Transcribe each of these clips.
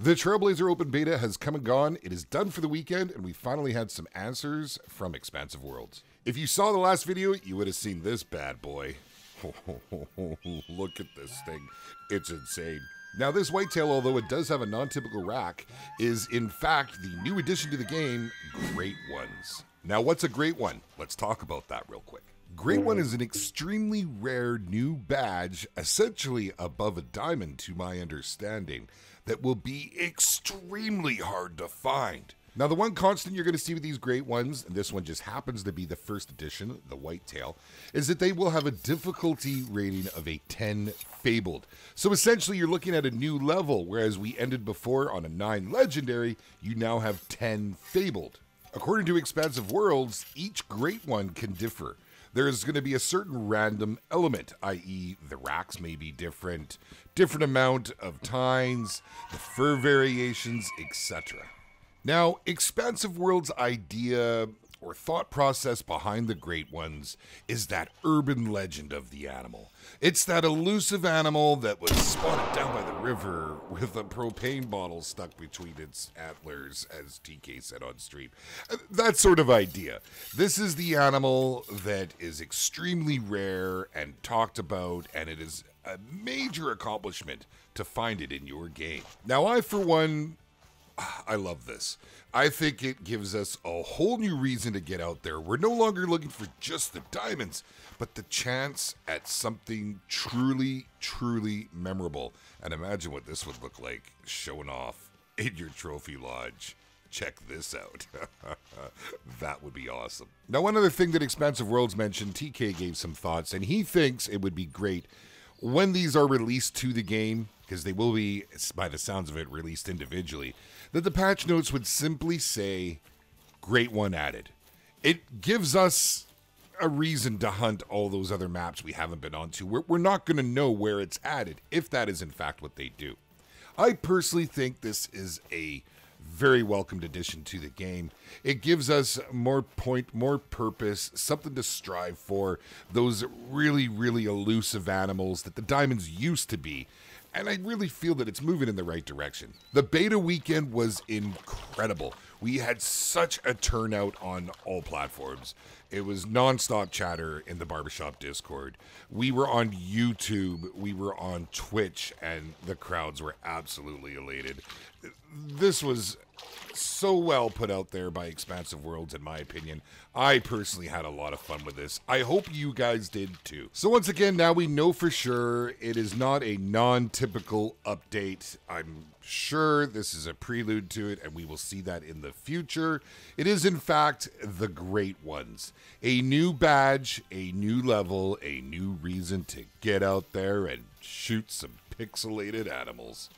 The Trailblazer Open Beta has come and gone. It is done for the weekend, and we finally had some answers from Expansive Worlds. If you saw the last video, you would have seen this bad boy. Look at this thing. It's insane. Now, this whitetail, although it does have a non typical rack, is in fact the new addition to the game, Great Ones. Now, what's a Great One? Let's talk about that real quick. Great One is an extremely rare new badge, essentially above a diamond to my understanding, that will be extremely hard to find. Now, the one constant you're going to see with these great ones, and this one just happens to be the first edition, the whitetail, is that they will have a difficulty rating of a 10 fabled. So essentially, you're looking at a new level, whereas we ended before on a 9 legendary, you now have 10 fabled. According to Expansive Worlds, each great one can differ there's going to be a certain random element, i.e., the racks may be different, different amount of tines, the fur variations, etc. Now, Expansive World's idea or thought process behind the great ones is that urban legend of the animal. It's that elusive animal that was spotted down by the river with a propane bottle stuck between its antlers, as TK said on stream. Uh, that sort of idea. This is the animal that is extremely rare and talked about, and it is a major accomplishment to find it in your game. Now, I, for one, I love this. I think it gives us a whole new reason to get out there. We're no longer looking for just the diamonds, but the chance at something truly, truly memorable. And imagine what this would look like showing off in your trophy lodge. Check this out. that would be awesome. Now, one other thing that Expansive Worlds mentioned, TK gave some thoughts, and he thinks it would be great when these are released to the game, because they will be, by the sounds of it, released individually, that the patch notes would simply say, Great One added. It gives us a reason to hunt all those other maps we haven't been onto. We're, we're not going to know where it's added, if that is in fact what they do. I personally think this is a very welcomed addition to the game. It gives us more point, more purpose, something to strive for. Those really, really elusive animals that the diamonds used to be. And I really feel that it's moving in the right direction. The beta weekend was incredible. We had such a turnout on all platforms. It was nonstop chatter in the barbershop Discord. We were on YouTube, we were on Twitch, and the crowds were absolutely elated. This was so well put out there by Expansive Worlds, in my opinion. I personally had a lot of fun with this. I hope you guys did too. So, once again, now we know for sure it is not a non typical update. I'm sure this is a prelude to it, and we will see that in the future. It is, in fact, the Great Ones. A new badge, a new level, a new reason to get out there and shoot some pixelated animals.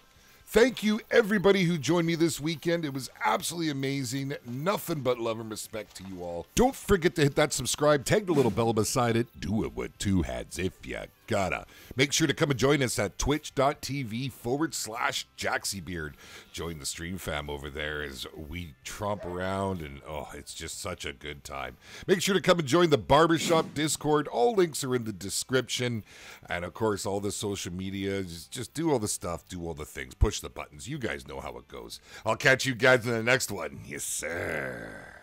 Thank you, everybody who joined me this weekend. It was absolutely amazing. Nothing but love and respect to you all. Don't forget to hit that subscribe, tag the little bell beside it. Do it with two heads if you gotta. Make sure to come and join us at twitch.tv forward slash JaxyBeard. Join the stream fam over there as we tromp around, and oh, it's just such a good time. Make sure to come and join the Barbershop Discord. All links are in the description. And of course, all the social media. Just, just do all the stuff, do all the things, the buttons. You guys know how it goes. I'll catch you guys in the next one. Yes, sir.